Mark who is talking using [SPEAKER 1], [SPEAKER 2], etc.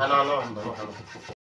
[SPEAKER 1] أنا نوم بروح